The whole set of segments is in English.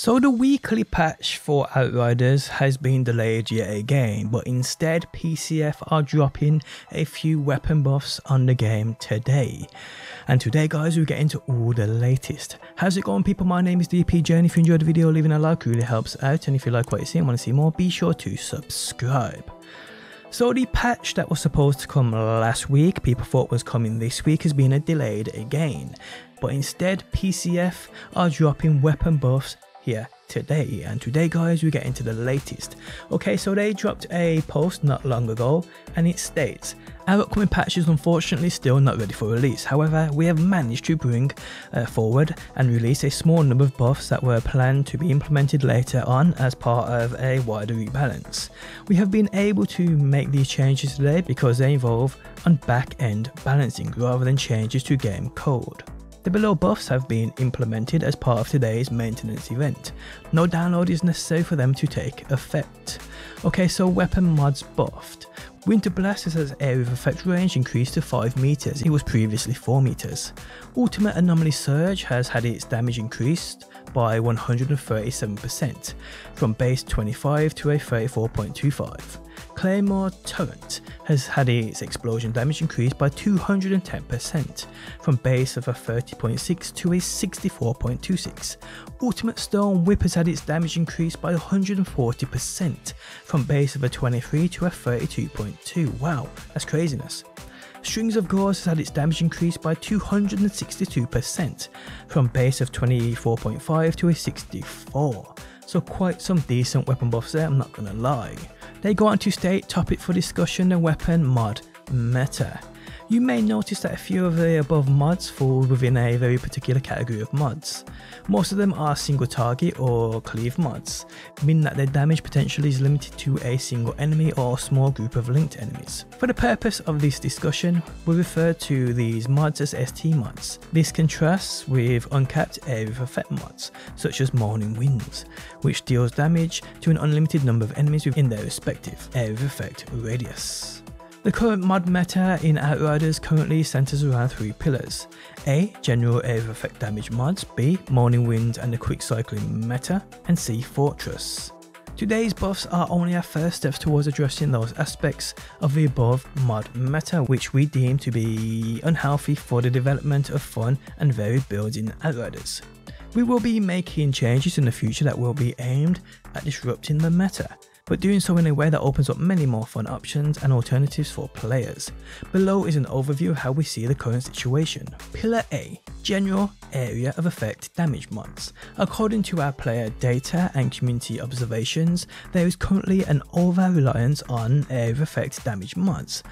So the weekly patch for Outriders has been delayed yet again, but instead PCF are dropping a few weapon buffs on the game today. And today guys we get into all the latest. How's it going people? My name is DPJ and if you enjoyed the video leaving a like really helps out and if you like what you see and want to see more be sure to subscribe. So the patch that was supposed to come last week, people thought was coming this week, has been delayed again. But instead, PCF are dropping weapon buffs here today. And today guys we get into the latest. Okay so they dropped a post not long ago and it states our upcoming patch is unfortunately still not ready for release. However we have managed to bring uh, forward and release a small number of buffs that were planned to be implemented later on as part of a wider rebalance. We have been able to make these changes today because they involve on back end balancing rather than changes to game code the below buffs have been implemented as part of today's maintenance event. No download is necessary for them to take effect. Okay, so weapon mods buffed. Winter Blast has area of effect range increased to 5 meters, it was previously 4 meters. Ultimate Anomaly Surge has had its damage increased by 137%, from base 25 to a 34.25. Claymore Torrent has had its explosion damage increased by 210%, from base of a 30.6 to a 64.26. Ultimate Storm Whip has had its damage increased by 140%, from base of a 23 to a 32.2. Wow, that's craziness. Strings of Gauze has had its damage increased by 262%, from base of 24.5 to a 64. So quite some decent weapon buffs there, I'm not gonna lie. They go on to state topic for discussion the weapon mod meta. You may notice that a few of the above mods fall within a very particular category of mods. Most of them are single target or cleave mods, meaning that their damage potential is limited to a single enemy or small group of linked enemies. For the purpose of this discussion, we refer to these mods as ST mods. This contrasts with uncapped area of effect mods, such as Moaning Winds, which deals damage to an unlimited number of enemies within their respective area of effect radius. The current mod meta in Outriders currently centers around three pillars. A. General of effect damage mods, B. Moaning Wind and the quick cycling meta, and C. Fortress. Today's buffs are only our first steps towards addressing those aspects of the above mod meta which we deem to be unhealthy for the development of fun and varied builds in Outriders. We will be making changes in the future that will be aimed at disrupting the meta, but doing so in a way that opens up many more fun options and alternatives for players. Below is an overview of how we see the current situation. Pillar A General Area of Effect Damage Mods. According to our player data and community observations, there is currently an over reliance on area of effect damage mods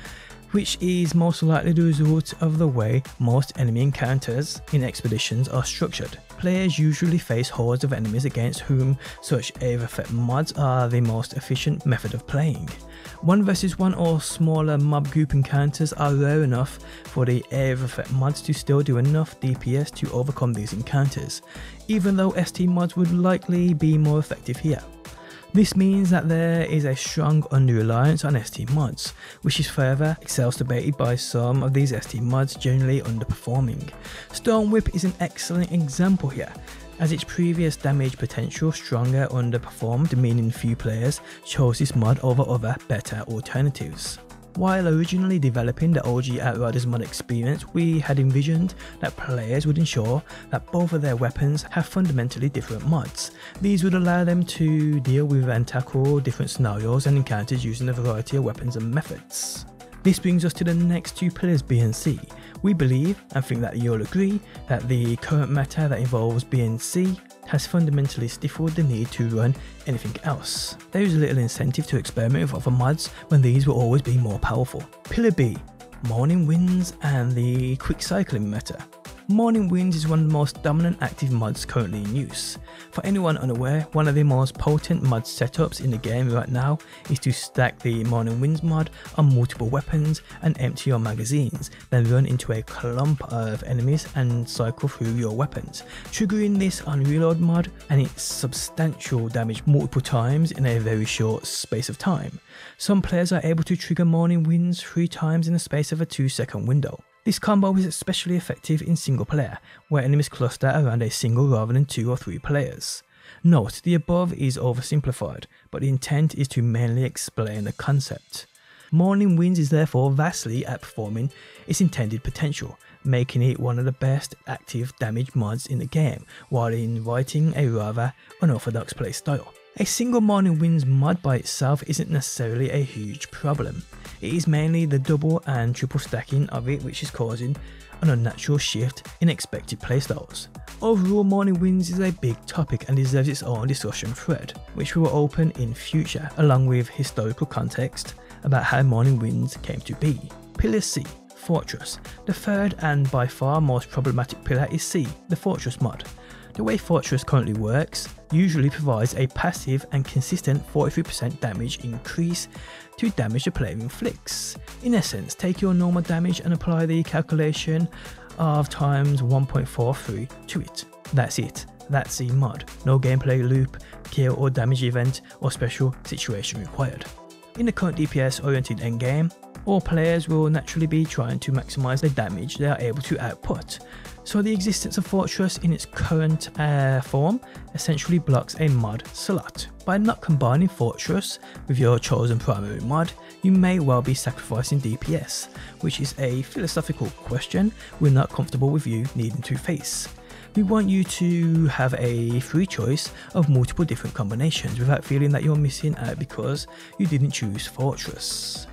which is most likely the result of the way most enemy encounters in expeditions are structured. Players usually face hordes of enemies against whom such area mods are the most efficient method of playing. One versus one or smaller mob group encounters are rare enough for the area mods to still do enough DPS to overcome these encounters, even though ST mods would likely be more effective here. This means that there is a strong under-reliance on ST mods, which is further exacerbated by some of these ST mods generally underperforming. Storm Whip is an excellent example here, as its previous damage potential stronger underperformed meaning few players chose this mod over other better alternatives. While originally developing the OG Outriders mod experience, we had envisioned that players would ensure that both of their weapons have fundamentally different mods. These would allow them to deal with and tackle different scenarios and encounters using a variety of weapons and methods. This brings us to the next two pillars B and C. We believe, and think that you'll agree, that the current meta that involves B and C has fundamentally stifled the need to run anything else. There is little incentive to experiment with other mods when these will always be more powerful. Pillar B, Moaning Winds and the quick cycling meta. Moaning Winds is one of the most dominant active mods currently in use. For anyone unaware, one of the most potent mod setups in the game right now is to stack the Moaning Winds mod on multiple weapons and empty your magazines, then run into a clump of enemies and cycle through your weapons, triggering this on reload mod and its substantial damage multiple times in a very short space of time. Some players are able to trigger Moaning Winds three times in the space of a 2 second window. This combo is especially effective in single player, where enemies cluster around a single rather than two or three players. Note, the above is oversimplified, but the intent is to mainly explain the concept. Moaning Winds is therefore vastly outperforming its intended potential, making it one of the best active damage mods in the game, while inviting a rather unorthodox playstyle. A single Moaning Winds mod by itself isn't necessarily a huge problem. It is mainly the double and triple stacking of it which is causing an unnatural shift in expected playstyles. Overall, Moaning Winds is a big topic and deserves its own discussion thread, which we will open in future, along with historical context about how Moaning Winds came to be. Pillar C Fortress. The third and by far most problematic pillar is C, the Fortress mod. The way Fortress currently works usually provides a passive and consistent 43% damage increase to damage the player inflicts. In essence, take your normal damage and apply the calculation of times 1.43 to it. That's it. That's the mod. No gameplay loop, kill or damage event or special situation required. In the current DPS oriented endgame, all players will naturally be trying to maximize the damage they are able to output. So the existence of Fortress in its current uh, form essentially blocks a mod slot. By not combining Fortress with your chosen primary mod, you may well be sacrificing DPS, which is a philosophical question we're not comfortable with you needing to face. We want you to have a free choice of multiple different combinations without feeling that you're missing out because you didn't choose Fortress.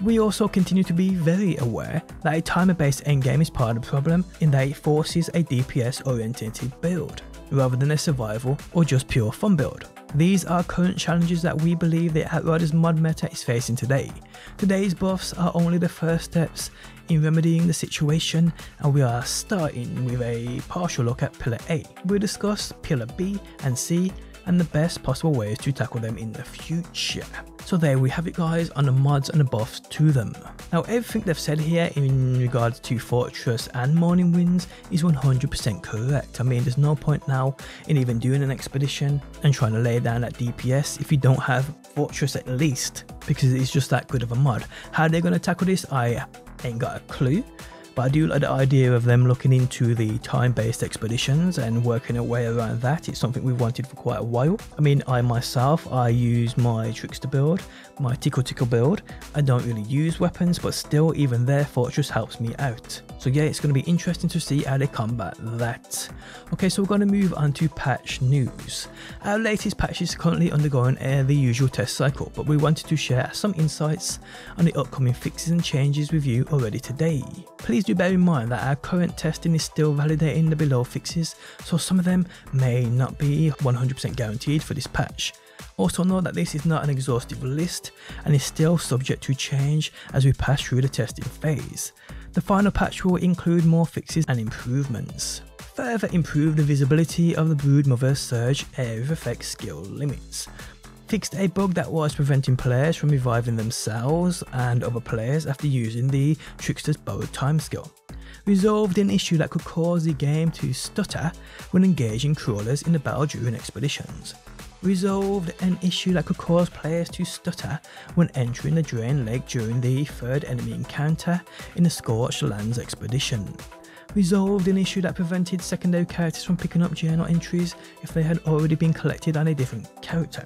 We also continue to be very aware that a timer based endgame is part of the problem in that it forces a DPS oriented build, rather than a survival or just pure fun build. These are current challenges that we believe the Outriders mod meta is facing today. Today's buffs are only the first steps in remedying the situation and we are starting with a partial look at Pillar A. We'll discuss Pillar B and C and the best possible ways to tackle them in the future. So there we have it guys on the mods and the buffs to them. Now everything they've said here in regards to Fortress and Moaning Winds is 100% correct. I mean there's no point now in even doing an expedition and trying to lay down that DPS if you don't have Fortress at least because it's just that good of a mod. How they're going to tackle this I ain't got a clue but I do like the idea of them looking into the time-based expeditions and working a way around that. It's something we've wanted for quite a while. I mean, I myself, I use my Trickster build, my Tickle Tickle build. I don't really use weapons, but still, even their Fortress helps me out. So yeah, it's going to be interesting to see how they combat that. Okay, so we're going to move on to patch news. Our latest patch is currently undergoing uh, the usual test cycle, but we wanted to share some insights on the upcoming fixes and changes with you already today. Please do bear in mind that our current testing is still validating the below fixes, so some of them may not be 100% guaranteed for this patch. Also know that this is not an exhaustive list and is still subject to change as we pass through the testing phase. The final patch will include more fixes and improvements. Further improve the visibility of the Broodmother Surge area of effect skill limits. Fixed a bug that was preventing players from reviving themselves and other players after using the Trickster's Borrowed Time skill. Resolved an issue that could cause the game to stutter when engaging crawlers in the battle during expeditions resolved an issue that could cause players to stutter when entering the Drain Lake during the third enemy encounter in the Scorched Lands expedition. Resolved an issue that prevented secondary characters from picking up journal entries if they had already been collected on a different character.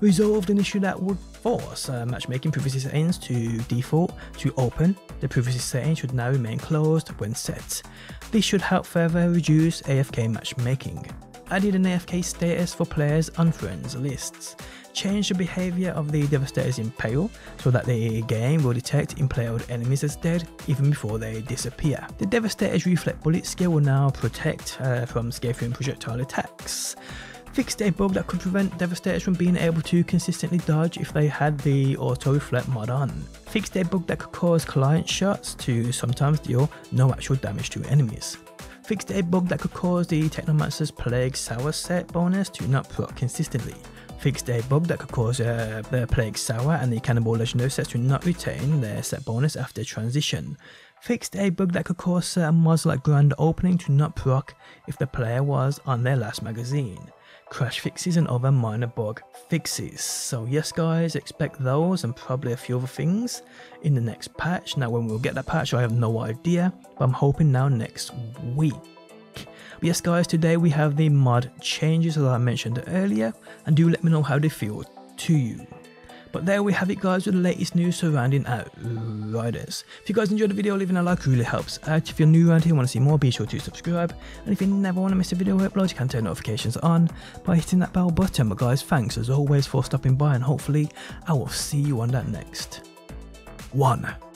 Resolved an issue that would force uh, matchmaking privacy settings to default to open. The privacy setting should now remain closed when set. This should help further reduce AFK matchmaking added an AFK status for players on friends lists, changed the behaviour of the Devastator's Impale so that the game will detect impaled enemies as dead even before they disappear. The Devastator's Reflect Bullet skill will now protect uh, from scathing projectile attacks. Fixed a bug that could prevent Devastators from being able to consistently dodge if they had the auto reflect mod on. Fixed a bug that could cause client shots to sometimes deal no actual damage to enemies fixed a bug that could cause the Technomancer's Plague Sower set bonus to not proc consistently. Fixed a bug that could cause uh, the Plague Sower and the Cannibal Legendary sets to not retain their set bonus after transition. Fixed a bug that could cause certain mods like Grand Opening to not proc if the player was on their last magazine crash fixes and other minor bug fixes. So yes guys, expect those and probably a few other things in the next patch. Now when we'll get that patch I have no idea, but I'm hoping now next week. But yes guys, today we have the mod changes that I mentioned earlier and do let me know how they feel to you. But there we have it guys with the latest news surrounding Outriders. If you guys enjoyed the video, leaving a like really helps out. If you're new around here and want to see more, be sure to subscribe. And if you never want to miss a video upload, you can turn notifications on by hitting that bell button. But guys, thanks as always for stopping by and hopefully I will see you on that next one.